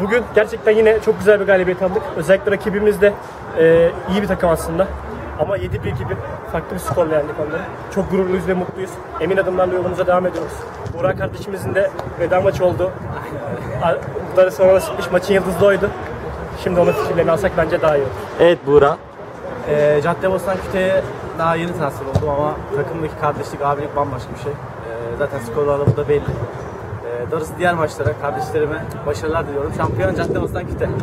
Bugün gerçekten yine çok güzel bir galibiyet aldık. Özellikle rakibimiz de e, iyi bir takım aslında. Ama 7-1 gibi farklı bir skorla yendik onları. Çok gururluyuz ve mutluyuz. Emin adımlarla yolumuza devam ediyoruz. Burak kardeşimizin de veda maçı oldu. Darı sonra sıkmış maçın yıldızlı oydu. Şimdi onun fikirlerini alsak bence daha iyi olur. Evet Buğra. Ee, Caddebostan Kütahya daha yeni transfer oldum ama takımdaki kardeşlik, abilik bambaşka bir şey. Ee, zaten skorlarım da belli. Ee, darısı diğer maçlara, kardeşlerime başarılar diliyorum. Şampiyon Caddebostan Kütahya.